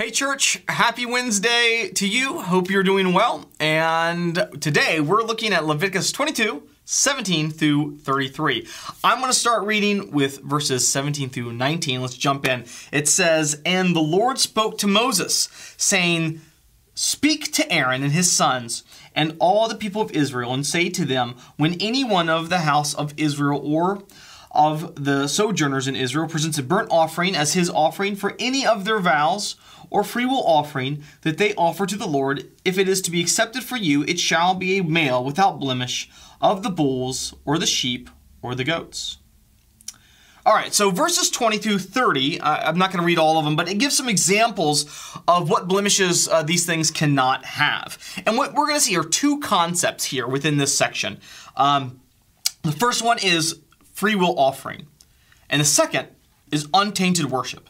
Hey, church, happy Wednesday to you. Hope you're doing well. And today we're looking at Leviticus 22, 17 through 33. I'm going to start reading with verses 17 through 19. Let's jump in. It says, And the Lord spoke to Moses, saying, Speak to Aaron and his sons and all the people of Israel, and say to them, When any one of the house of Israel or of the sojourners in Israel presents a burnt offering as his offering for any of their vows, or freewill offering that they offer to the Lord, if it is to be accepted for you, it shall be a male without blemish of the bulls or the sheep or the goats. All right, so verses 20 through 30, uh, I'm not going to read all of them, but it gives some examples of what blemishes uh, these things cannot have. And what we're going to see are two concepts here within this section. Um, the first one is free will offering, and the second is untainted worship.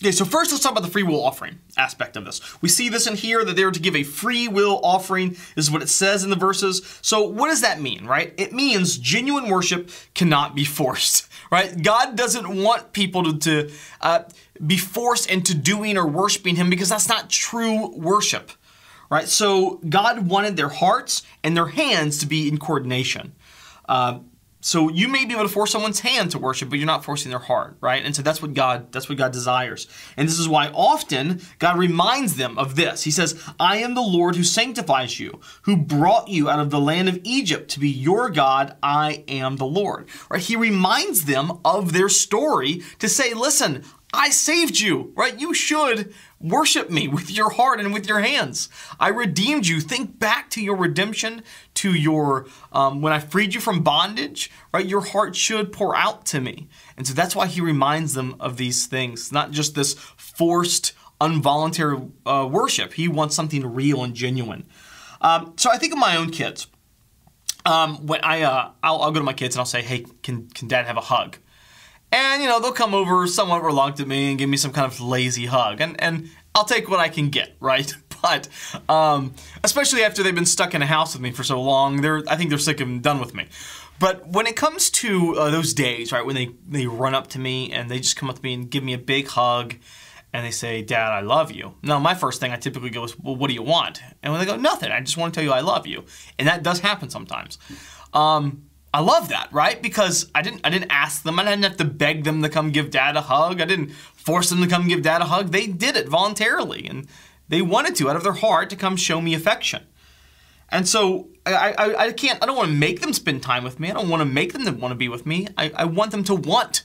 Okay, so first let's talk about the free will offering aspect of this. We see this in here that they're to give a free will offering. This is what it says in the verses. So what does that mean, right? It means genuine worship cannot be forced, right? God doesn't want people to, to uh, be forced into doing or worshiping Him because that's not true worship, right? So God wanted their hearts and their hands to be in coordination. Uh, so you may be able to force someone's hand to worship, but you're not forcing their heart, right? And so that's what God that's what God desires. And this is why often God reminds them of this. He says, "I am the Lord who sanctifies you, who brought you out of the land of Egypt to be your God. I am the Lord." Right? He reminds them of their story to say, "Listen, I saved you, right? You should worship me with your heart and with your hands. I redeemed you. Think back to your redemption, to your, um, when I freed you from bondage, right? Your heart should pour out to me. And so that's why he reminds them of these things, not just this forced, involuntary uh, worship. He wants something real and genuine. Um, so I think of my own kids. Um, when I, uh, I'll, I'll go to my kids and I'll say, hey, can, can dad have a hug? And, you know, they'll come over somewhat reluctantly and give me some kind of lazy hug. And, and I'll take what I can get, right? But um, especially after they've been stuck in a house with me for so long, they're I think they're sick and done with me. But when it comes to uh, those days, right, when they, they run up to me and they just come up to me and give me a big hug and they say, Dad, I love you. Now, my first thing I typically go is, Well, what do you want? And when they go, Nothing, I just want to tell you I love you. And that does happen sometimes. Um, I love that, right? Because I didn't I didn't ask them. I didn't have to beg them to come give dad a hug. I didn't force them to come give dad a hug. They did it voluntarily and they wanted to out of their heart to come show me affection. And so I, I, I can't I don't want to make them spend time with me. I don't want to make them want to be with me. I, I want them to want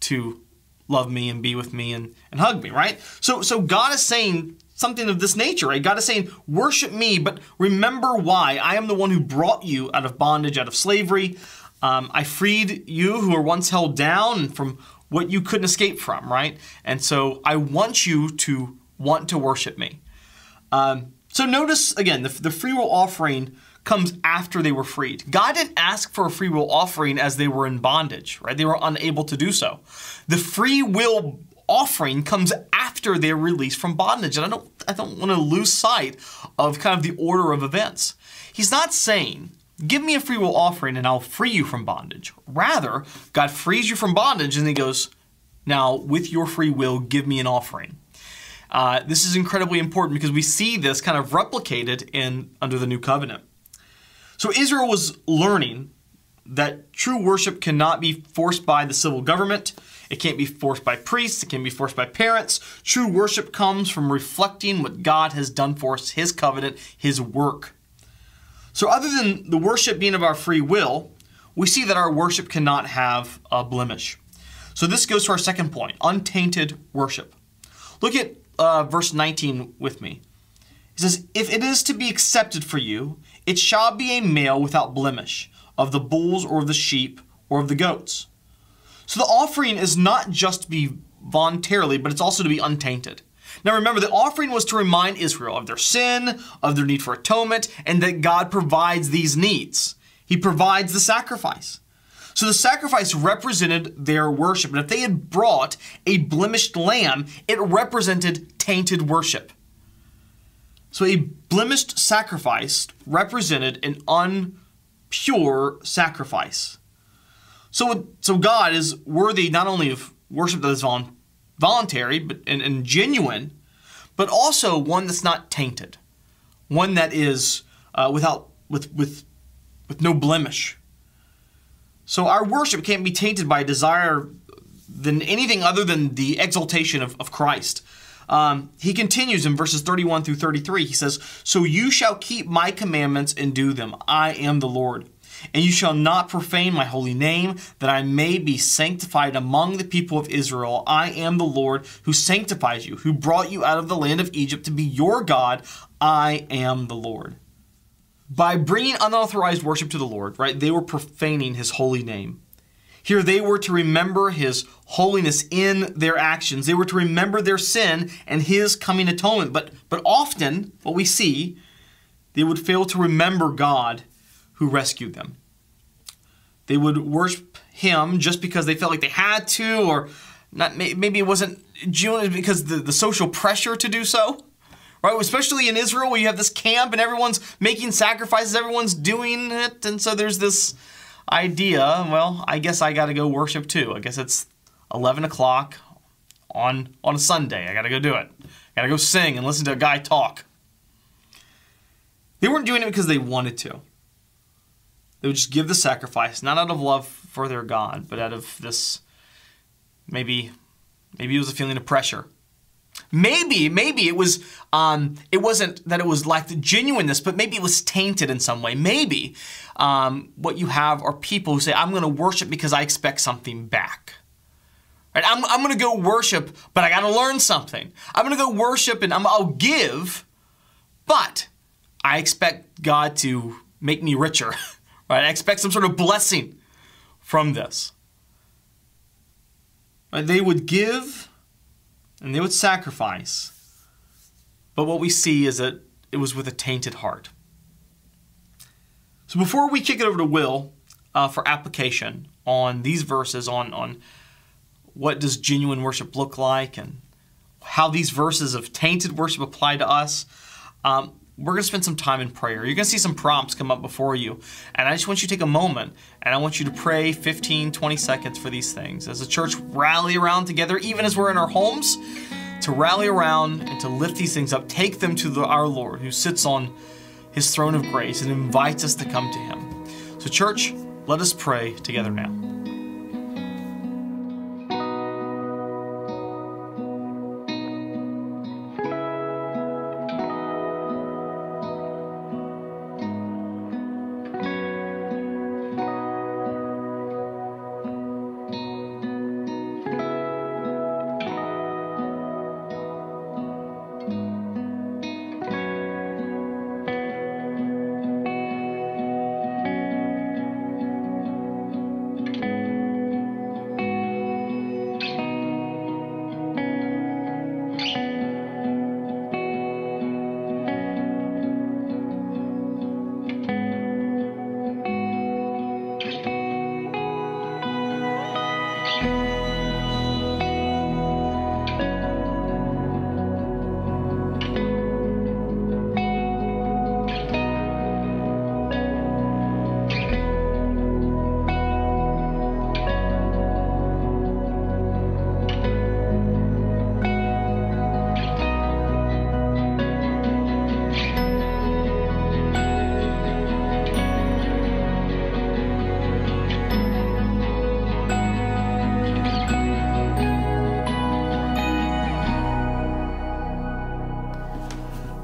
to love me and be with me and, and hug me, right? So so God is saying something of this nature, right? God is saying, worship me, but remember why. I am the one who brought you out of bondage, out of slavery. Um, I freed you who were once held down from what you couldn't escape from, right? And so I want you to want to worship me. Um, so notice again, the, the free will offering comes after they were freed. God didn't ask for a free will offering as they were in bondage, right? They were unable to do so. The free will offering comes after their release from bondage. And I don't I don't want to lose sight of kind of the order of events. He's not saying, give me a free will offering and I'll free you from bondage. Rather, God frees you from bondage and he goes, now with your free will, give me an offering. Uh, this is incredibly important because we see this kind of replicated in under the new covenant. So Israel was learning that true worship cannot be forced by the civil government. It can't be forced by priests. It can't be forced by parents. True worship comes from reflecting what God has done for us, His covenant, His work. So, other than the worship being of our free will, we see that our worship cannot have a blemish. So, this goes to our second point untainted worship. Look at uh, verse 19 with me. He says, If it is to be accepted for you, it shall be a male without blemish, of the bulls or of the sheep or of the goats. So the offering is not just to be voluntarily, but it's also to be untainted. Now remember, the offering was to remind Israel of their sin, of their need for atonement, and that God provides these needs. He provides the sacrifice. So the sacrifice represented their worship. And if they had brought a blemished lamb, it represented tainted worship. So a blemished sacrifice represented an unpure sacrifice. So, so God is worthy not only of worship that is voluntary but and, and genuine, but also one that's not tainted, one that is uh, without with with with no blemish. So our worship can't be tainted by a desire than anything other than the exaltation of, of Christ. Um, he continues in verses 31 through 33. He says, So you shall keep my commandments and do them. I am the Lord. And you shall not profane my holy name, that I may be sanctified among the people of Israel. I am the Lord who sanctifies you, who brought you out of the land of Egypt to be your God. I am the Lord. By bringing unauthorized worship to the Lord, right, they were profaning his holy name. Here they were to remember his holiness in their actions. They were to remember their sin and his coming atonement. But, but often, what we see, they would fail to remember God who rescued them. They would worship him just because they felt like they had to, or not, maybe it wasn't genuine because the, the social pressure to do so. Right? Especially in Israel where you have this camp and everyone's making sacrifices, everyone's doing it, and so there's this idea, well, I guess I got to go worship too. I guess it's 11 o'clock on, on a Sunday. I got to go do it. I got to go sing and listen to a guy talk. They weren't doing it because they wanted to. They would just give the sacrifice, not out of love for their God, but out of this maybe maybe it was a feeling of pressure. Maybe, maybe it was um, it wasn't that it was like the genuineness, but maybe it was tainted in some way. Maybe um, what you have are people who say, I'm going to worship because I expect something back. Right? I'm, I'm going to go worship, but I got to learn something. I'm going to go worship and i will give, but I expect God to make me richer. Right? I expect some sort of blessing from this. Right? They would give and they would sacrifice, but what we see is that it was with a tainted heart. So before we kick it over to Will uh, for application on these verses, on, on what does genuine worship look like and how these verses of tainted worship apply to us, um, we're to spend some time in prayer. You're to see some prompts come up before you. And I just want you to take a moment and I want you to pray 15, 20 seconds for these things. As a church, rally around together, even as we're in our homes, to rally around and to lift these things up. Take them to the, our Lord who sits on his throne of grace and invites us to come to him. So, church, let us pray together now.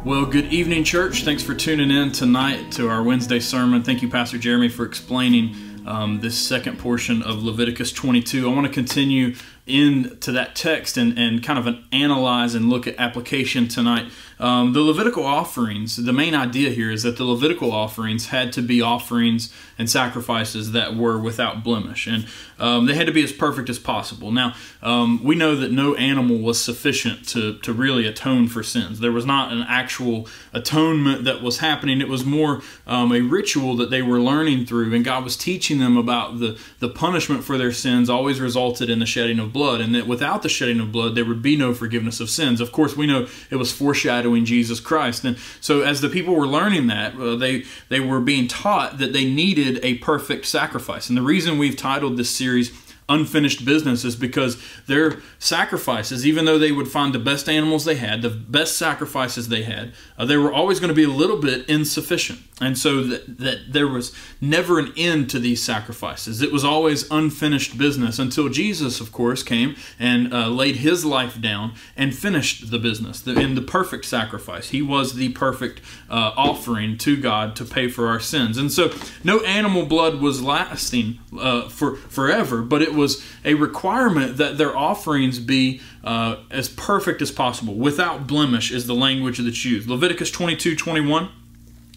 Well, good evening, church. Thanks for tuning in tonight to our Wednesday sermon. Thank you, Pastor Jeremy, for explaining um, this second portion of Leviticus 22. I want to continue into that text and, and kind of an analyze and look at application tonight. Um, the Levitical offerings, the main idea here is that the Levitical offerings had to be offerings and sacrifices that were without blemish. And um, they had to be as perfect as possible. Now, um, we know that no animal was sufficient to, to really atone for sins. There was not an actual atonement that was happening, it was more um, a ritual that they were learning through. And God was teaching them about the, the punishment for their sins always resulted in the shedding of blood, and that without the shedding of blood, there would be no forgiveness of sins. Of course, we know it was foreshadowing Jesus Christ. And so, as the people were learning that, uh, they, they were being taught that they needed a perfect sacrifice. And the reason we've titled this series, unfinished business is because their sacrifices, even though they would find the best animals they had, the best sacrifices they had, uh, they were always going to be a little bit insufficient. And so that, that there was never an end to these sacrifices. It was always unfinished business until Jesus, of course, came and uh, laid his life down and finished the business the, in the perfect sacrifice. He was the perfect uh, offering to God to pay for our sins. And so no animal blood was lasting uh, for forever, but it was a requirement that their offerings be uh, as perfect as possible, without blemish, is the language that's used. Leviticus 22 21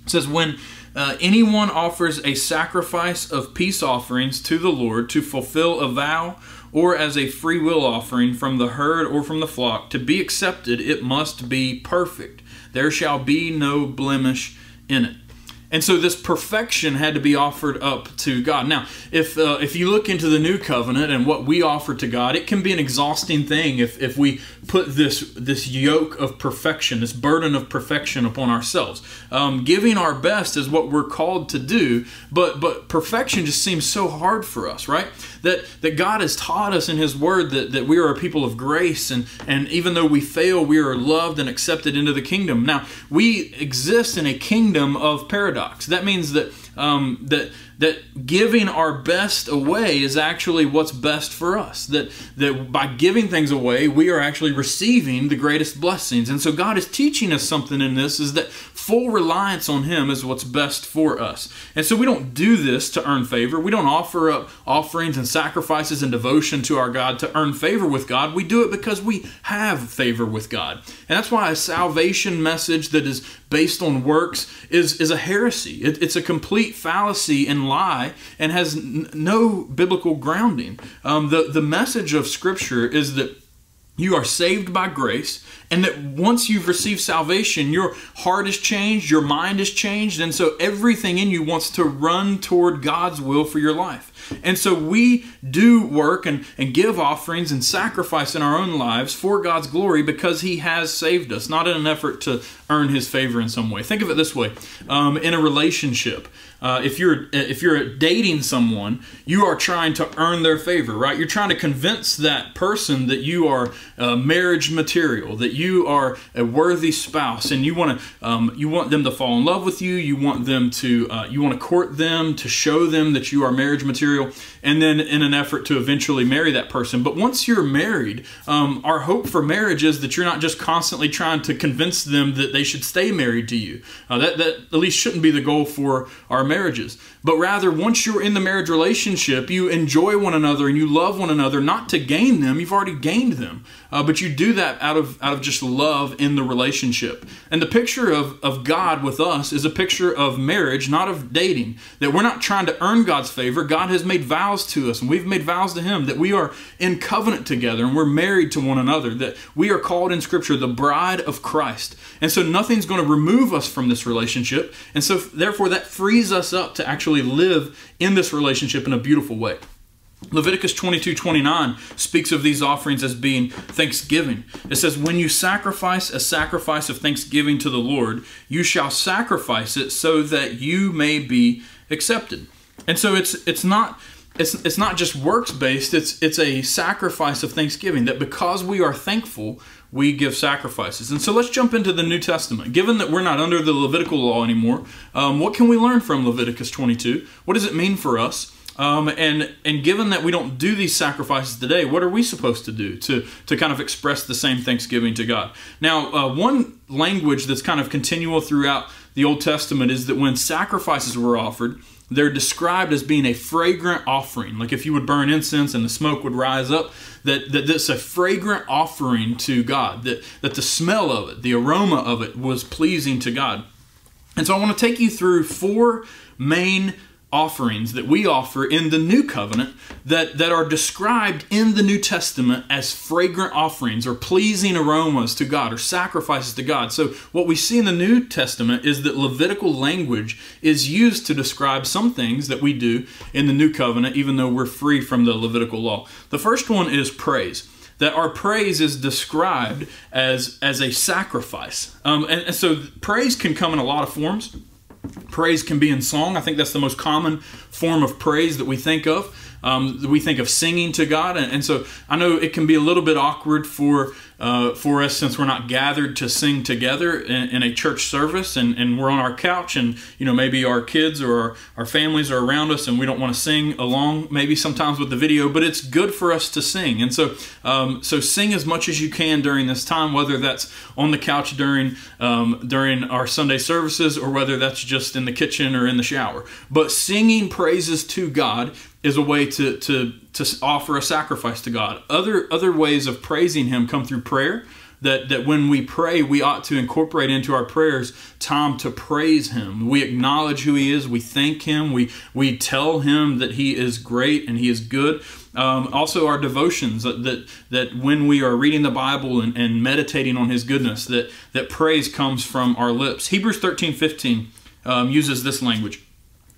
says, When uh, anyone offers a sacrifice of peace offerings to the Lord to fulfill a vow or as a free will offering from the herd or from the flock, to be accepted, it must be perfect. There shall be no blemish in it. And so this perfection had to be offered up to God. Now, if uh, if you look into the new covenant and what we offer to God, it can be an exhausting thing if, if we put this this yoke of perfection, this burden of perfection upon ourselves. Um, giving our best is what we're called to do, but but perfection just seems so hard for us, right? That that God has taught us in His Word that, that we are a people of grace, and and even though we fail, we are loved and accepted into the kingdom. Now we exist in a kingdom of paradox. That means that um, that that giving our best away is actually what's best for us. That that by giving things away, we are actually receiving the greatest blessings. And so God is teaching us something in this is that full reliance on Him is what's best for us. And so we don't do this to earn favor. We don't offer up offerings and sacrifices and devotion to our God to earn favor with God. We do it because we have favor with God. And that's why a salvation message that is based on works is, is a heresy. It, it's a complete fallacy and lie and has n- no biblical grounding. Um, the, the message of Scripture is that you are saved by grace, and that once you've received salvation, your heart is changed, your mind is changed, and so everything in you wants to run toward God's will for your life. And so we do work and, and give offerings and sacrifice in our own lives for God's glory because He has saved us, not in an effort to earn His favor in some way. Think of it this way um, in a relationship, uh, if you're if you're dating someone, you are trying to earn their favor, right? You're trying to convince that person that you are uh, marriage material, that you are a worthy spouse, and you want to um, you want them to fall in love with you. You want them to uh, you want to court them to show them that you are marriage material, and then in an effort to eventually marry that person. But once you're married, um, our hope for marriage is that you're not just constantly trying to convince them that they should stay married to you. Uh, that that at least shouldn't be the goal for our marriages. But rather, once you're in the marriage relationship, you enjoy one another and you love one another, not to gain them, you've already gained them. Uh, but you do that out of, out of just love in the relationship. And the picture of, of God with us is a picture of marriage, not of dating. That we're not trying to earn God's favor. God has made vows to us, and we've made vows to Him that we are in covenant together and we're married to one another. That we are called in Scripture the bride of Christ. And so nothing's going to remove us from this relationship. And so, therefore, that frees us up to actually live in this relationship in a beautiful way. Leviticus 22 29 speaks of these offerings as being thanksgiving. It says, When you sacrifice a sacrifice of thanksgiving to the Lord, you shall sacrifice it so that you may be accepted. And so it's it's not it's, it's not just works based, it's it's a sacrifice of thanksgiving that because we are thankful, we give sacrifices. And so let's jump into the New Testament. Given that we're not under the Levitical law anymore, um, what can we learn from Leviticus 22? What does it mean for us? Um, and and given that we don't do these sacrifices today, what are we supposed to do to to kind of express the same thanksgiving to God? Now, uh, one language that's kind of continual throughout the Old Testament is that when sacrifices were offered, they're described as being a fragrant offering. Like if you would burn incense and the smoke would rise up, that, that that's a fragrant offering to God, that, that the smell of it, the aroma of it was pleasing to God. And so I want to take you through four main offerings that we offer in the new covenant that, that are described in the New Testament as fragrant offerings or pleasing aromas to God or sacrifices to God. So, what we see in the New Testament is that Levitical language is used to describe some things that we do in the new covenant, even though we're free from the Levitical law. The first one is praise that our praise is described as as a sacrifice um, and, and so praise can come in a lot of forms Praise can be in song. I think that's the most common form of praise that we think of. Um, we think of singing to God, and, and, so I know it can be a little bit awkward for uh, for us since we're not gathered to sing together in, in, a church service, and, and we're on our couch, and you know maybe our kids or our, our families are around us, and we don't want to sing along. Maybe sometimes with the video, but it's good for us to sing, and so um, so sing as much as you can during this time, whether that's on the couch during um, during our Sunday services, or whether that's just in the kitchen or in the shower. But singing praises to God is a way to, to, to offer a sacrifice to God. Other, other ways of praising Him come through prayer. That, that when we pray, we ought to incorporate into our prayers time to praise Him. We acknowledge who He is, we thank Him, we, we tell Him that He is great and He is good. Um, also, our devotions that, that, that when we are reading the Bible and, and meditating on His goodness, that, that praise comes from our lips. Hebrews 13 15 um, uses this language.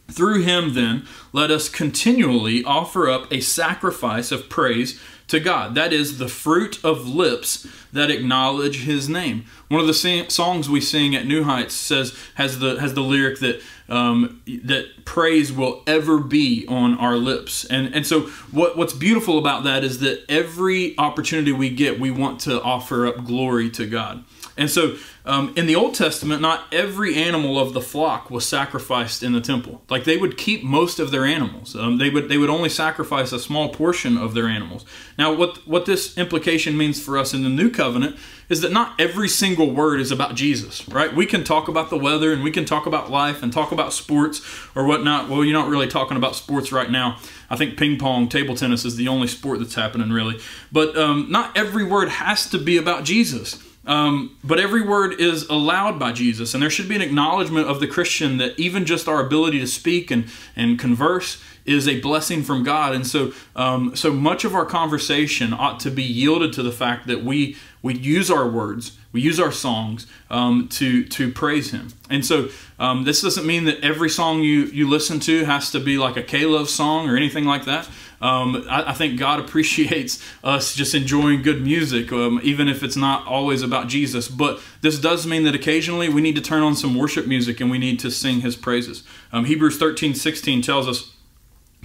Through him, then, let us continually offer up a sacrifice of praise to God. That is the fruit of lips that acknowledge his name. One of the songs we sing at New Heights says has the has the lyric that um, that praise will ever be on our lips. And and so what what's beautiful about that is that every opportunity we get, we want to offer up glory to God. And so um, in the Old Testament, not every animal of the flock was sacrificed in the temple. Like they would keep most of their animals. Um, they would they would only sacrifice a small portion of their animals. Now, what what this implication means for us in the New Covenant is that not every single word is about Jesus, right? We can talk about the weather and we can talk about life and talk about sports or whatnot. Well, you're not really talking about sports right now. I think ping pong, table tennis is the only sport that's happening really. But um, not every word has to be about Jesus. Um, but every word is allowed by Jesus, and there should be an acknowledgement of the Christian that even just our ability to speak and, and converse is a blessing from God. And so, um, so much of our conversation ought to be yielded to the fact that we we use our words, we use our songs um, to to praise Him. And so, um, this doesn't mean that every song you you listen to has to be like a K-Love song or anything like that. Um, I, I, think God appreciates us just enjoying good music, um, even if it's not always about Jesus. But this does mean that occasionally we need to turn on some worship music and we need to sing His praises. Um, Hebrews 13 16 tells us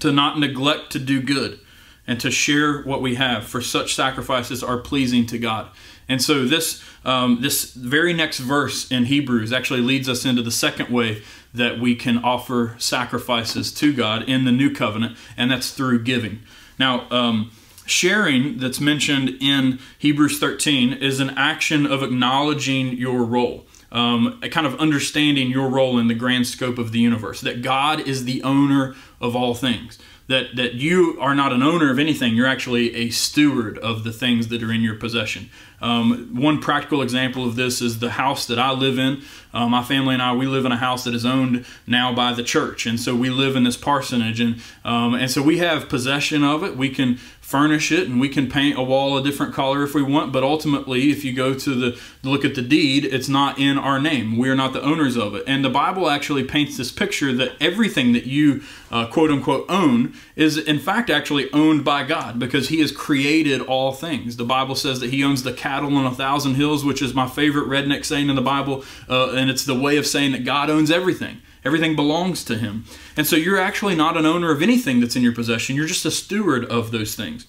to not neglect to do good and to share what we have, for such sacrifices are pleasing to God. And so this um, this very next verse in Hebrews actually leads us into the second way that we can offer sacrifices to God in the new covenant, and that's through giving. Now, um, sharing that's mentioned in Hebrews 13 is an action of acknowledging your role. Um, kind of understanding your role in the grand scope of the universe, that God is the owner of all things. That that you are not an owner of anything you're actually a steward of the things that are in your possession. Um, one practical example of this is the house that i live in. Uh, my family and i we live in a house that is owned now by the church and so we live in this parsonage and um, and so we have possession of it. We can furnish it and we can paint a wall a different color if we want but ultimately if you go to the look at the deed it's not in our name. We are not the owners of it. And the bible actually paints this picture that everything that you uh, quote unquote own is in fact actually owned by god because he has created all things. The bible says that he owns the cattle on a thousand hills which is my favorite redneck saying in the bible uh, and it's the way of saying that god owns everything Everything belongs to Him. And so you're actually not an owner of anything that's in your possession. You're just a steward of those things.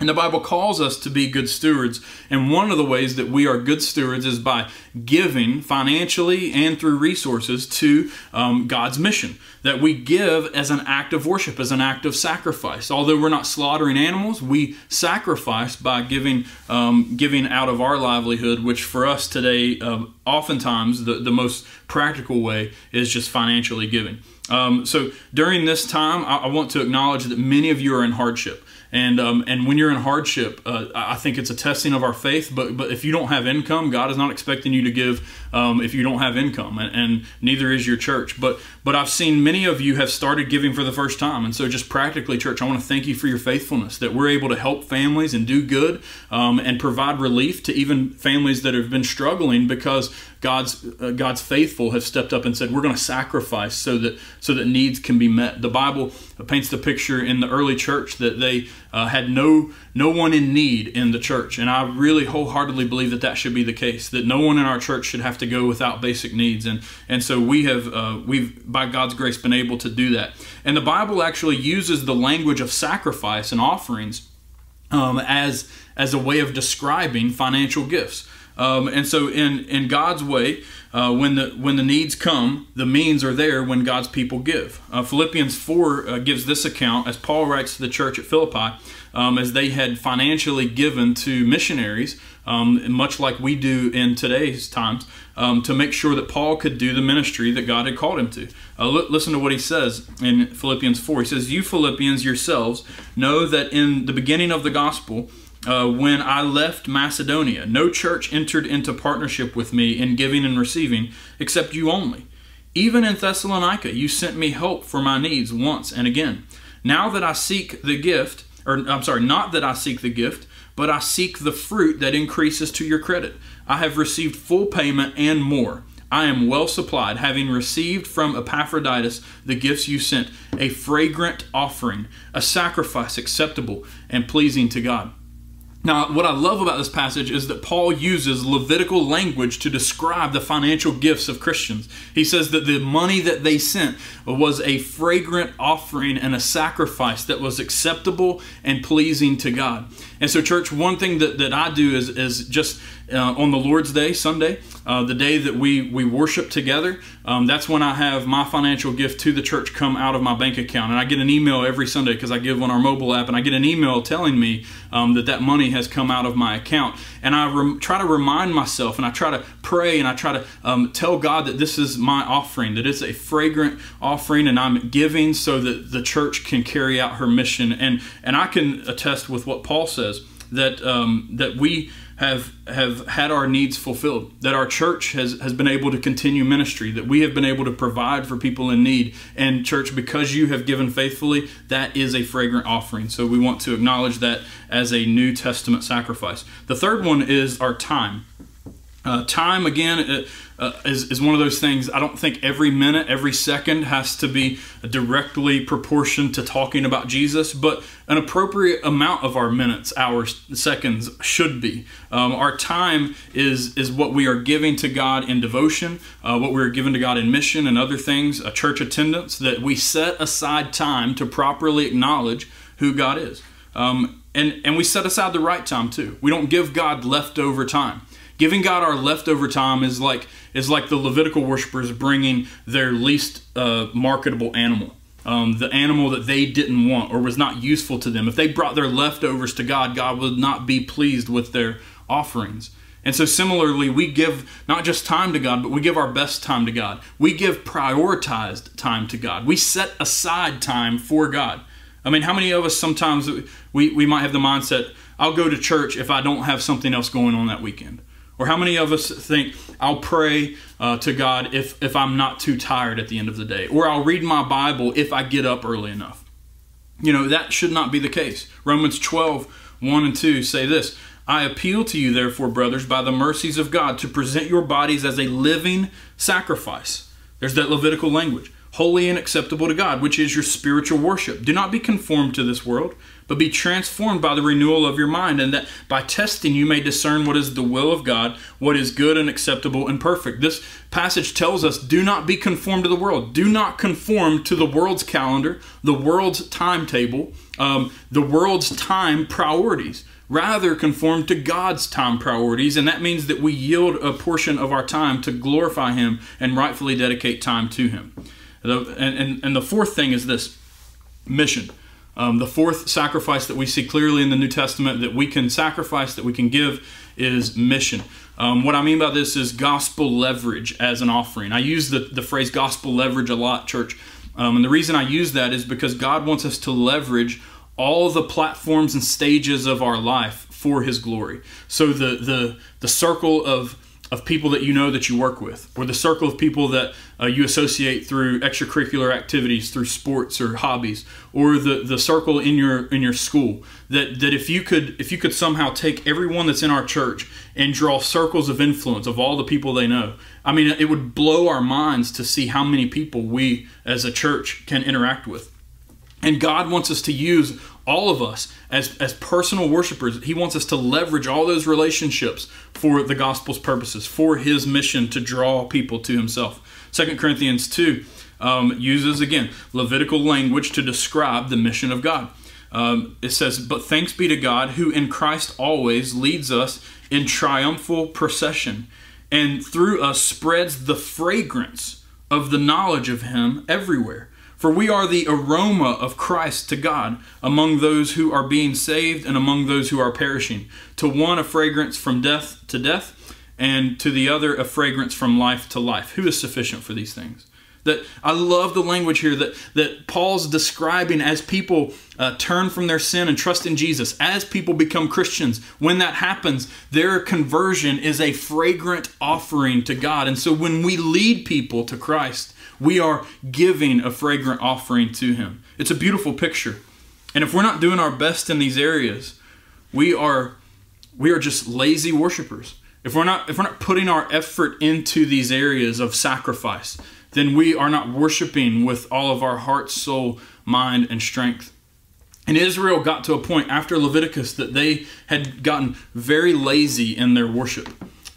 And the Bible calls us to be good stewards. And one of the ways that we are good stewards is by giving financially and through resources to um, God's mission. That we give as an act of worship, as an act of sacrifice. Although we're not slaughtering animals, we sacrifice by giving, um, giving out of our livelihood, which for us today, uh, oftentimes the, the most practical way is just financially giving. Um, so during this time, I, I want to acknowledge that many of you are in hardship. And um, and when you're in hardship, uh, I think it's a testing of our faith. But but if you don't have income, God is not expecting you to give um, if you don't have income, and, and, neither is your church. But but I've seen many of you have started giving for the first time, and so just practically, church, I want to thank you for your faithfulness that we're able to help families and do good um, and provide relief to even families that have been struggling because God's uh, God's faithful have stepped up and said we're going to sacrifice so that so that needs can be met. The Bible paints the picture in the early church that they uh, had no no one in need in the church, and I really wholeheartedly believe that that should be the case. That no one in our church should have to go without basic needs, and and so we have uh, we've by God's grace been able to do that. And the Bible actually uses the language of sacrifice and offerings um, as as a way of describing financial gifts. Um, and so, in in God's way, uh, when the when the needs come, the means are there when God's people give. Uh, Philippians four uh, gives this account as Paul writes to the church at Philippi, um, as they had financially given to missionaries, um, much like we do in today's times, um, to make sure that Paul could do the ministry that God had called him to. Uh, listen to what he says in Philippians four. He says, "You Philippians yourselves know that in the beginning of the gospel." Uh, when I left Macedonia. No church entered into partnership with me in giving and receiving except you only. Even in Thessalonica, you sent me help for my needs once and again. Now that I seek the gift, or I'm sorry, not that I seek the gift, but I seek the fruit that increases to your credit. I have received full payment and more. I am well supplied, having received from Epaphroditus the gifts you sent, a fragrant offering, a sacrifice acceptable and pleasing to God. Now, what I love about this passage is that Paul uses Levitical language to describe the financial gifts of Christians. He says that the money that they sent was a fragrant offering and a sacrifice that was acceptable and pleasing to God. And so, church, one thing that, that I do is, is just uh, on the Lord's Day, Sunday, uh, the day that we, we worship together, um, that's when I have my financial gift to the church come out of my bank account. And I get an email every Sunday because I give on our mobile app, and I get an email telling me um, that that money has come out of my account. And I try to remind myself, and I try to pray, and I try to um, tell God that this is my offering, that it's a fragrant offering, and I'm giving so that the church can carry out her mission. And, and I can attest with what Paul says that, um, that we have have had our needs fulfilled that our church has has been able to continue ministry that we have been able to provide for people in need. And church because you have given faithfully that is a fragrant offering. So we want to acknowledge that as a new testament sacrifice. The third one is our time uh, time again uh, uh, is, is one of those things I don't think every minute, every second has to be directly proportioned to talking about Jesus, but an appropriate amount of our minutes, hours, seconds should be. Um, our time is, is what we are giving to God in devotion, uh, what we are giving to God in mission and other things, a church attendance, that we set aside time to properly acknowledge who God is. Um, and, and we set aside the right time too. We don't give God leftover time. Giving God our leftover time is like is like the Levitical worshippers bringing their least uh, marketable animal. Um, the animal that they didn't want or was not useful to them. If they brought their leftovers to God, God would not be pleased with their offerings. And so, similarly, we give not just time to God, but we give our best time to God. We give prioritized time to God. We set aside time for God. I mean, how many of us sometimes we, we might have the mindset, I'll go to church if I don't have something else going on that weekend? Or how many of us think I'll pray uh, to God if, if I'm not too tired at the end of the day? Or I'll read my Bible if I get up early enough? You know, that should not be the case. Romans 12, 1 and 2 say this I appeal to you, therefore, brothers, by the mercies of God, to present your bodies as a living sacrifice. There's that Levitical language holy and acceptable to God, which is your spiritual worship. Do not be conformed to this world but be transformed by the renewal of your mind, and that by testing you may discern what is the will of God, what is good and acceptable and perfect. This passage tells us do not be conformed to the world. Do not conform to the world's calendar, the world's timetable, um, the world's time priorities. Rather, conform to God's time priorities, and that means that we yield a portion of our time to glorify Him and rightfully dedicate time to Him. And, and, and the fourth thing is this mission. Um, the fourth sacrifice that we see clearly in the New Testament that we can sacrifice, that we can give, is mission. Um, what I mean by this is gospel leverage as an offering. I use the, the phrase gospel leverage a lot, church. Um, and the reason I use that is because God wants us to leverage all the platforms and stages of our life for His glory. So the, the, the circle of of people that you know that you work with, or the circle of people that uh, you associate through extracurricular activities, through sports or hobbies, or the, the circle in your in your school. That that if you could if you could somehow take everyone that's in our church and draw circles of influence of all the people they know, I mean, it would blow our minds to see how many people we as a church can interact with. And God wants us to use all of us as, as personal worshipers. He wants us to leverage all those relationships for the gospel's purposes, for his mission to draw people to himself. Second Corinthians 2 um, uses, again, Levitical language to describe the mission of God. Um, it says, But thanks be to God who in Christ always leads us in triumphal procession and through us spreads the fragrance of the knowledge of him everywhere. For we are the aroma of Christ to God among those who are being saved and among those who are perishing. To one, a fragrance from death to death, and to the other, a fragrance from life to life. Who is sufficient for these things? That I love the language here that, that Paul's describing as people uh, turn from their sin and trust in Jesus, as people become Christians. When that happens, their conversion is a fragrant offering to God. And so when we lead people to Christ, we are giving a fragrant offering to Him. It's a beautiful picture. And if we're not doing our best in these areas, we are we are just lazy worshipers. If we're not if we're not putting our effort into these areas of sacrifice, then we are not worshiping with all of our heart, soul, mind, and strength. And Israel got to a point after Leviticus that they had gotten very lazy in their worship.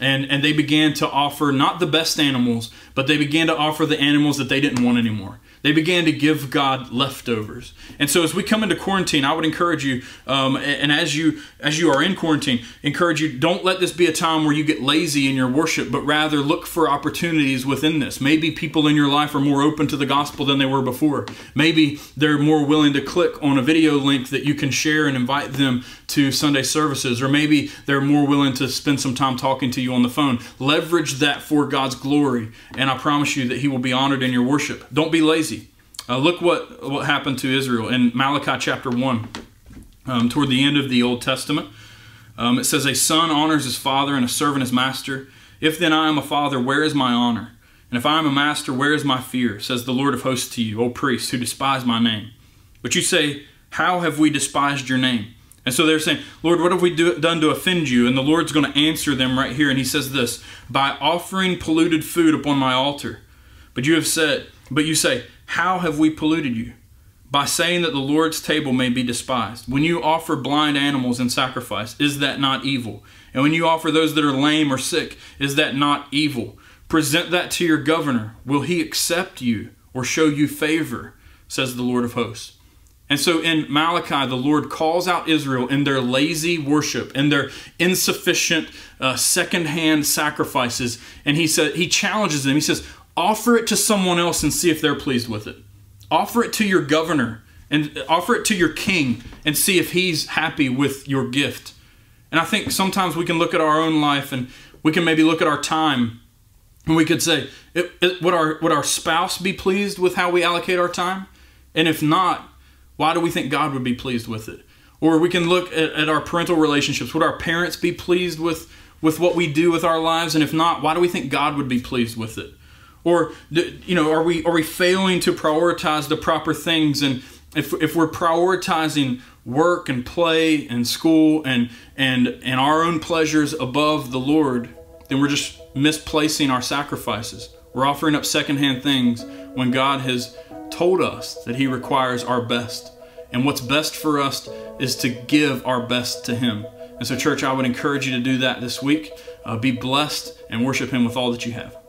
And, and they began to offer not the best animals, but they began to offer the animals that they didn't want anymore. They began to give God leftovers. And so as we come into quarantine, I would encourage you, um, and as you as you are in quarantine, encourage you, don't let this be a time where you get lazy in your worship, but rather look for opportunities within this. Maybe people in your life are more open to the gospel than they were before. Maybe they're more willing to click on a video link that you can share and invite them to Sunday services, or maybe they're more willing to spend some time talking to you on the phone. Leverage that for God's glory, and I promise you that He will be honored in your worship. Don't be lazy. Uh, look what, what happened to Israel in Malachi chapter 1, um, toward the end of the Old Testament. Um, it says, A son honors his father and a servant his master. If then I am a father, where is my honor? And if I am a master, where is my fear? Says the Lord of hosts to you, O priests who despise my name. But you say, How have we despised your name? And so they're saying, Lord, what have we do, done to offend you? And the Lord's going to answer them right here. And he says this By offering polluted food upon my altar. But you have said, but you say, How have we polluted you? By saying that the Lord's table may be despised. When you offer blind animals in sacrifice, is that not evil? And when you offer those that are lame or sick, is that not evil? Present that to your governor. Will he accept you or show you favor? Says the Lord of hosts. And so in Malachi, the Lord calls out Israel in their lazy worship, in their insufficient uh, second-hand sacrifices, and he said he challenges them. He says, offer it to someone else and see if they're pleased with it. Offer it to your governor and offer it to your king and see if he's happy with your gift. And I think sometimes we can look at our own life and we can maybe look at our time and we could say, it, it, would, our, would our spouse be pleased with how we allocate our time? And if not, why do we think God would be pleased with it? Or we can look at, at our parental relationships. Would our parents be pleased with, with what we do with our lives? And if not, why do we think God would be pleased with it? Or you know, are we are we failing to prioritize the proper things? And if if we're prioritizing work and play and school and and and our own pleasures above the Lord, then we're just misplacing our sacrifices. We're offering up secondhand things when God has told us that He requires our best. And what's best for us is to give our best to Him. And so, church, I would encourage you to do that this week. Uh, be blessed and worship Him with all that you have.